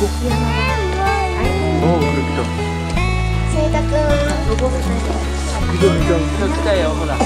어그래くん。ほら。